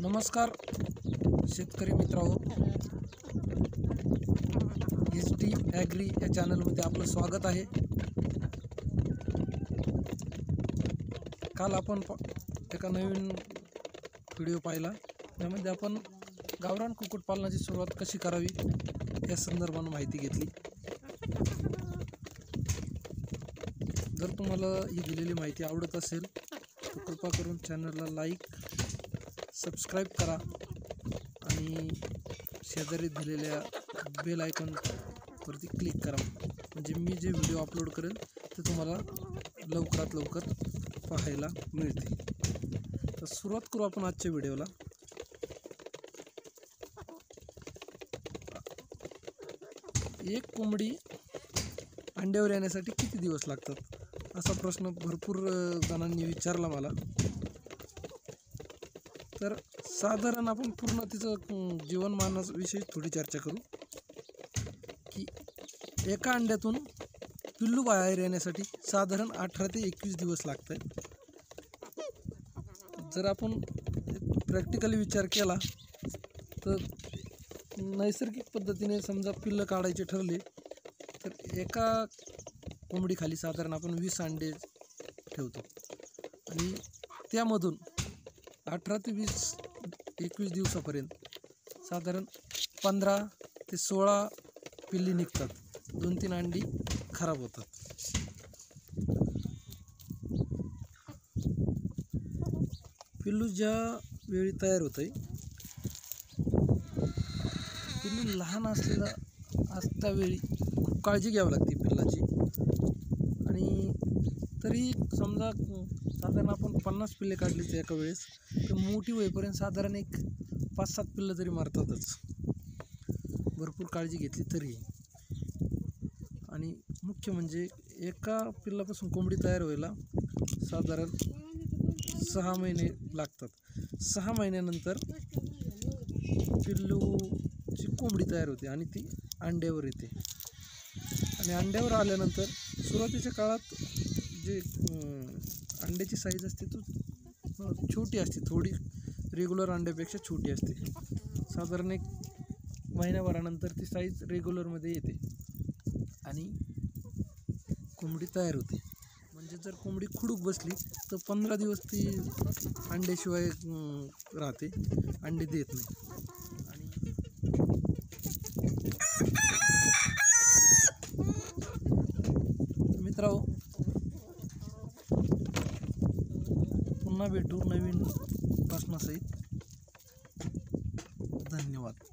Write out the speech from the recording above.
नमस्कार शेतकरी मित्रांनो. एच डी ॲग्री या चॅनलमध्ये आपलं स्वागत आहे. काल आपण एका नवीन व्हिडिओ पाहिला. त्यामध्ये आपण गावरान कुक्कुटपालनाची सुरुवात कशी करावी या संदर्भानं माहिती घेतली. जर तुम्हाला ही दिलेली माहिती आवडत असेल तर कृपा करून चॅनलला लाईक सबस्क्राईब करा आणि शेजारी दिलेल्या बेल आयकॉनवरती क्लिक करा. म्हणजे मी जे व्हिडिओ अपलोड करेल ते तुम्हाला लवकरात लवकर पाहायला मिळते तर सुरुवात करू आपण आजच्या व्हिडिओला. एक कोंबडी अंड्यावर येण्यासाठी किती दिवस लागतात? असा प्रश्न भरपूर जणांनी विचारला मला. तर साधारण आपण पूर्ण तिचं जीवनमानाविषयी थोडी चर्चा करू. की एका अंड्यातून पिल्लू बाहेर येण्यासाठी साधारण अठरा ते एकवीस दिवस लागत आहेत जर आपण प्रॅक्टिकली विचार केला तर नैसर्गिक पद्धतीने समजा पिल्लं काढायचे ठरले तर एका कोंबडीखाली साधारण आपण वीस अंडे ठेवतो. आणि त्यामधून अठरा ते वीस एकवीस दिवसापर्यंत साधारण पंधरा ते सोळा पिल्ली निघतात. दोन तीन अंडी खराब होतात. पिल्लू ज्या वेळी तयार होतं आहे पिल्लू लहान असलेला असत्या वेळी खूप काळजी घ्यावी लागते पिल्लाची. आणि तरी समजा साधारण आपण पन्नास पिल्ले काढली तर एका वेळेस तर मोठी होईपर्यंत साधारण एक पाच सात पिल्लं तरी मारतातच. भरपूर काळजी घेतली तरी आणि मुख्य म्हणजे एका पिल्लापासून कोंबडी तयार व्हायला साधारण सहा महिने लागतात. सहा महिन्यानंतर पिल्लूची कोंबडी तयार होते आणि ती अंड्यावर येते. आणि अंड्यावर आल्यानंतर सुरुवातीच्या काळात जे अंड्याची साईज असते तो छोटी असते थोडी रेग्युलर अंड्यापेक्षा छोटी असते. साधारण एक महिन्याभरानंतर ती साईज रेग्युलरमध्ये येते आणि कोंबडी तयार होते. म्हणजे जर कोंबडी खुडूक बसली तर पंधरा दिवस ती अंड्याशिवाय राहते अंडे देत नाही आणि मित्रांनो. पुन्हा भेटू नवीन प्रश्नासहित. धन्यवाद.